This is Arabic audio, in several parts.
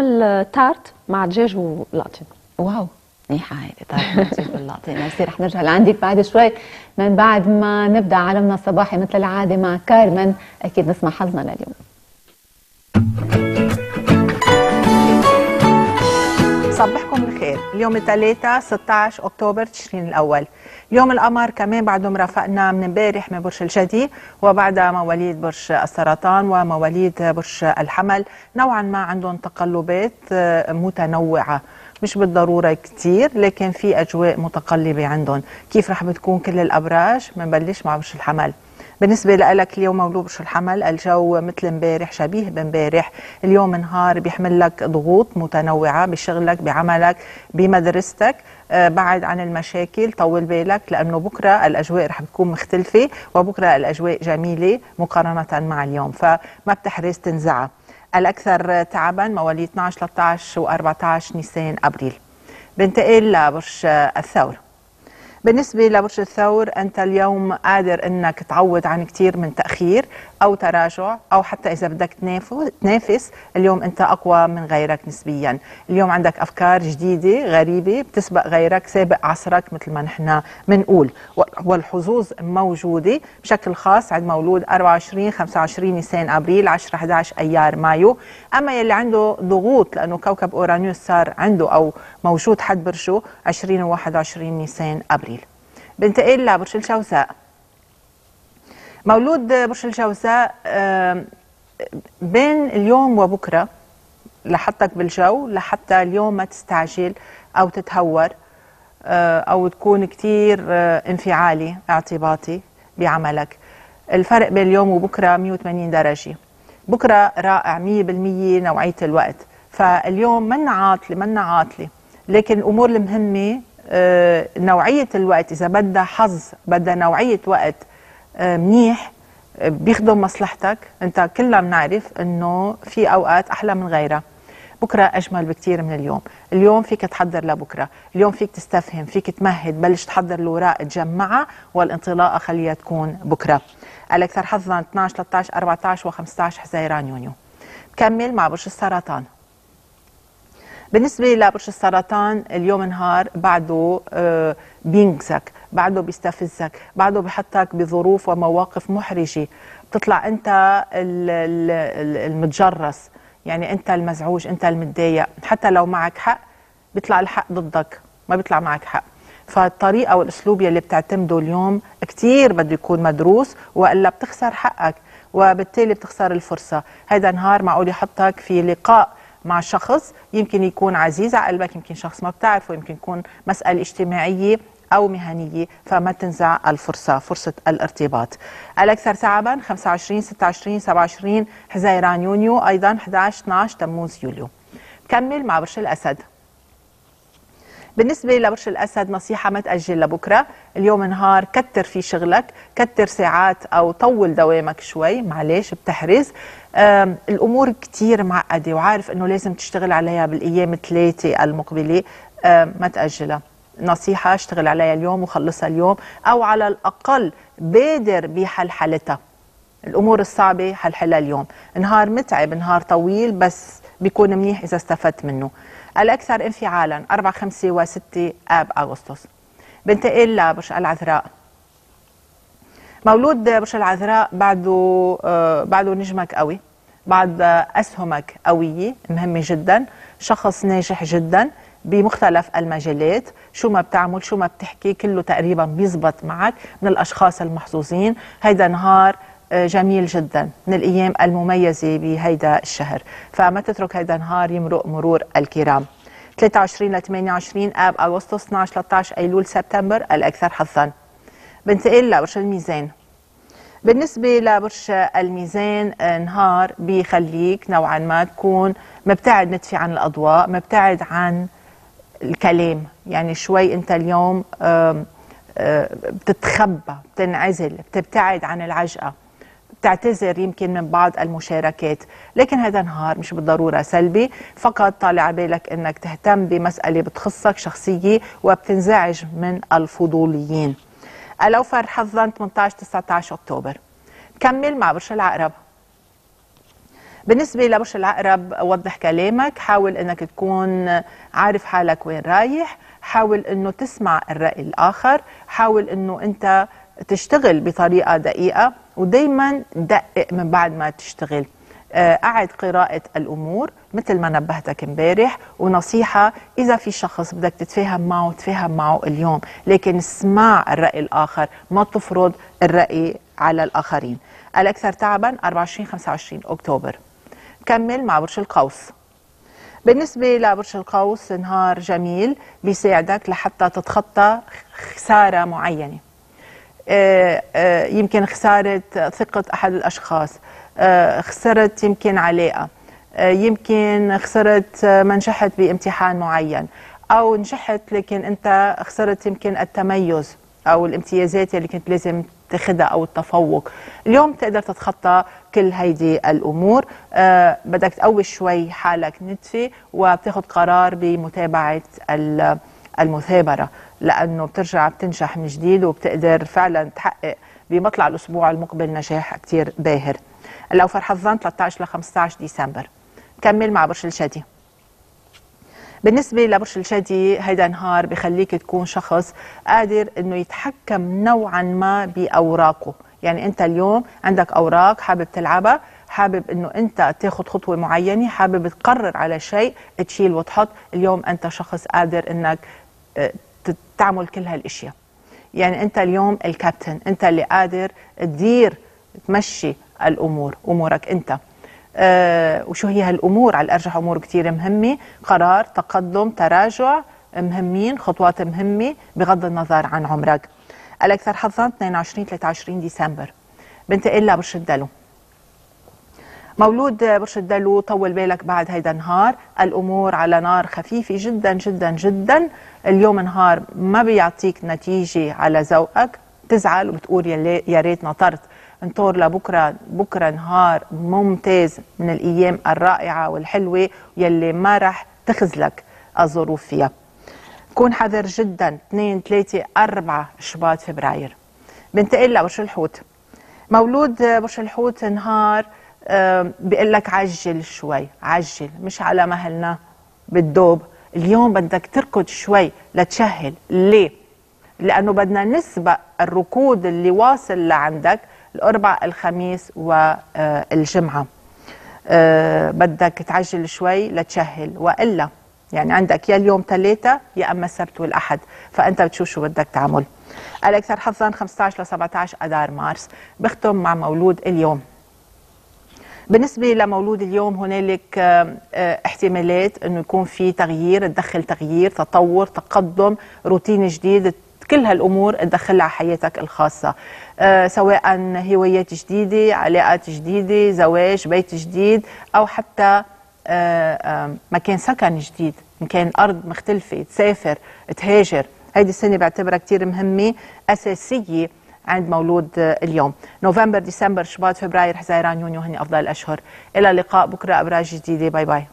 التارت مع دجاج ولاتين واو منيحة هيدي طيب نجيب اللقطة نفسي رح نرجع لعندك بعد شوي. من بعد ما نبدأ عالمنا الصباحي مثل العادة مع كارمن أكيد نسمع حظنا لليوم. صبحكم بالخير اليوم الثلاثاء 16 أكتوبر تشرين الأول. اليوم القمر كمان بعده مرافقنا من امبارح من برج الجدي وبعدها مواليد برج السرطان ومواليد برج الحمل نوعا ما عندهم تقلبات آه، متنوعة. مش بالضرورة كثير لكن في أجواء متقلبة عندهم. كيف رح بتكون كل الأبراج؟ بنبلش مع برج الحمل. بالنسبة لك اليوم مولود برج الحمل؟ الجو مثل امبارح شبيه بامبارح. اليوم نهار بيحمل لك ضغوط متنوعة بشغلك بعملك بمدرستك. آه، بعد عن المشاكل طول بالك لأنه بكرة الأجواء رح تكون مختلفة وبكرة الأجواء جميلة مقارنة مع اليوم فما بتحرز تنزعها الأكثر تعبا مواليد 12 13 و14 نيسان أبريل. بنتقل لبرج الثور. بالنسبة لبرج الثور أنت اليوم قادر أنك تعوض عن كثير من تأخير أو تراجع أو حتى إذا بدك تنافس اليوم أنت أقوى من غيرك نسبيا. اليوم عندك أفكار جديدة غريبة بتسبق غيرك سابق عصرك مثل ما نحن بنقول والحظوظ موجودة بشكل خاص عند مولود 24 25 نيسان أبريل 10 11 أيار مايو. أما يلي عنده ضغوط لأنه كوكب أورانيوس صار عنده أو موجود حد برجه 20 و 21 نيسان أبريل. بنتقل لبرج الجوزاء مولود برج الجوزاء بين اليوم وبكرة لحطك بالجو لحتى اليوم ما تستعجل أو تتهور آه، أو تكون كثير آه، انفعالي اعتباطي بعملك. الفرق بين اليوم وبكرة 180 درجة. بكرة رائع 100% نوعية الوقت. فاليوم منا عاطله منا عاطله لكن الأمور المهمة آه، نوعية الوقت. إذا بدها حظ بدها نوعية وقت آه، منيح آه، بيخدم مصلحتك. أنت كلنا بنعرف إنه في أوقات أحلى من غيرها. بكرة أجمل بكثير من اليوم. اليوم فيك تحضر لبكرة. اليوم فيك تستفهم فيك تمهد. بلش تحضر الاوراق تجمعها والانطلاقة خليها تكون بكرة. الاكثر حظا 12 13 14 و15 حزيران يونيو. بكمل مع برج السرطان. بالنسبة لبرج السرطان اليوم نهار بعده آه، بينقذك بعده بيستفزك بعده بحطك بظروف ومواقف محرجة. بتطلع أنت المتجرس يعني أنت المزعوج أنت المتضايق. حتى لو معك حق بيطلع الحق ضدك ما بيطلع معك حق. فالطريقة والأسلوب يلي بتعتمده اليوم كتير بده يكون مدروس وإلا بتخسر حقك وبالتالي بتخسر الفرصة. هذا نهار معقول يحطك في لقاء مع شخص يمكن يكون عزيز على قلبك يمكن شخص ما بتعرفه يمكن يكون مسألة اجتماعية أو مهنية فما تنزع الفرصة فرصة الارتباط. الأكثر تعبا 25 26 27 حزيران يونيو أيضا 11 12 تموز يوليو. كمل مع برج الأسد. بالنسبة لبرج الأسد نصيحة ما تأجل لبكرة. اليوم نهار كتر في شغلك كتر ساعات أو طول دوامك شوي معلش بتحرز الأمور كتير معقدة وعارف أنه لازم تشتغل عليها بالأيام الثلاثة المقبلة. ما تأجلها. نصيحة اشتغل عليها اليوم وخلصها اليوم أو على الأقل بادر بحلحلتها. الأمور الصعبة حلحلها اليوم. نهار متعب نهار طويل بس بيكون منيح إذا استفدت منه. الأكثر انفعالا 4 5 و6 آب أغسطس. بنتقل لبرج العذراء. مولود برج العذراء بعده آه بعده نجمك قوي. بعد أسهمك قوية مهمة جدا. شخص ناجح جدا بمختلف المجالات. شو ما بتعمل شو ما بتحكي كله تقريبا بيزبط معك من الأشخاص المحظوظين. هيدا نهار جميل جدا. من الأيام المميزة بهيدا الشهر. فما تترك هيدا النهار يمرق مرور الكرام. 23 ل 28 آب أغسطس 12 13 أيلول سبتمبر الأكثر حظا. بنتقل لبرج الميزان. بالنسبة لبرج الميزان آه، نهار بيخليك نوعا ما تكون مبتعد نتفي عن الأضواء مبتعد عن الكلام. يعني شوي أنت اليوم آه، بتتخبى بتنعزل بتبتعد عن العجقة. بتعتذر يمكن من بعض المشاركات لكن هذا نهار مش بالضرورة سلبي. فقط طالع بالك إنك تهتم بمسألة بتخصك شخصية وبتنزعج من الفضوليين. الأوفر حظا 18 19 أكتوبر. كمل مع برج العقرب. بالنسبة لبرج العقرب وضح كلامك. حاول إنك تكون عارف حالك وين رايح. حاول إنه تسمع الرأي الآخر. حاول إنه أنت تشتغل بطريقة دقيقة. ودايما دقق من بعد ما تشتغل. آه، أعد قراءة الأمور مثل ما نبهتك امبارح ونصيحة إذا في شخص بدك تتفاهم معه تفاهم معه اليوم لكن اسمع الرأي الآخر ما تفرض الرأي على الآخرين. الأكثر تعبا 24 25 أكتوبر. كمل مع برج القوس. بالنسبة لبرج القوس نهار جميل بيساعدك لحتى تتخطى خسارة معينة. يمكن خسارة ثقة أحد الأشخاص آه، خسرت يمكن علاقة يمكن خسرت ما نجحت بامتحان معين أو نجحت لكن أنت خسرت يمكن التميز أو الامتيازات اللي كنت لازم تاخذها أو التفوق. اليوم تقدر تتخطى كل هيدي الأمور آه بدك تقوي شوي حالك نتفه وبتاخذ قرار بمتابعة المثابرة. لأنه بترجع بتنجح من جديد وبتقدر فعلا تحقق بمطلع الأسبوع المقبل نجاح كثير باهر. لو فرحظان 13 ل 15 ديسمبر. كمل مع برج الشدي بالنسبة لبرج الشدي هيدا نهار بخليك تكون شخص قادر إنه يتحكم نوعا ما بأوراقه. يعني أنت اليوم عندك أوراق حابب تلعبها حابب إنه أنت تاخذ خطوة معينة حابب تقرر على شيء تشيل وتحط. اليوم أنت شخص قادر إنك آه، تعمل كل هالإشياء. يعني أنت اليوم الكابتن أنت اللي قادر تدير تمشي الأمور أمورك أنت. آه وشو هي هالأمور؟ على الأرجح أمور كثير مهمة. قرار تقدم تراجع مهمين خطوات مهمة بغض النظر عن عمرك. الأكثر حظا 22 23 ديسمبر. بنتقل لبرج الدلو مولود برج الدلو طول بالك بعد هيدا النهار. الأمور على نار خفيفة جدا جدا جدا. اليوم نهار ما بيعطيك نتيجة على ذوقك. تزعل وبتقول يا ريت نطرت. انطر لبكرة. بكرة نهار ممتاز من الأيام الرائعة والحلوة يلي ما رح تخزلك الظروف فيها. كون حذر جدا. 2 3 4 شباط فبراير. بنتقل لبرج الحوت مولود برج الحوت نهار بيقول لك عجل شوي عجل مش على مهلنا بالدوب. اليوم بدك تركض شوي لتشهل. ليه؟ لأنه بدنا نسبق الركود اللي واصل لعندك الأربع الخميس والجمعه أه بدك تعجل شوي لتشهل. وإلا يعني عندك يا اليوم ثلاثة يا أما السبت والأحد. فأنت بتشوف شو بدك تعمل. الاكثر حظا 15 ل 17 اذار مارس. بختم مع مولود اليوم. بالنسبة لمولود اليوم هنالك احتمالات إنه يكون في تغيير تدخل تغيير تطور تقدم روتين جديد. كل هالأمور تدخلها على حياتك الخاصة أه سواء هوايات جديدة علاقات جديدة زواج بيت جديد أو حتى مكان سكن جديد. مكان أرض مختلفة تسافر تهاجر. هيدي السنة بعتبرها كثير مهمة أساسية عند مولود اليوم. نوفمبر ديسمبر شباط فبراير حزيران يونيو هني أفضل الأشهر. إلى اللقاء. بكرة أبراج جديدة. bye bye.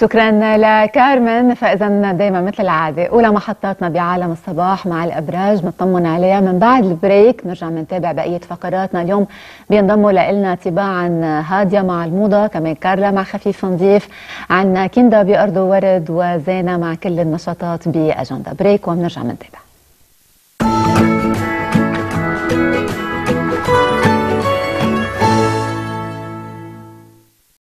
شكرا لكارمن. فاذا دائما مثل العادة أولى محطاتنا بعالم الصباح مع الأبراج بنطمن عليها. من بعد ال break نرجع بنتابع بقية فقراتنا. اليوم بينضموا لنا تباعا هادية مع الموضة كمان كارلا مع خفيف نظيف عنا كندا بأرض ورد وزينة مع كل النشاطات بأجندة. break وبنرجع بنتابع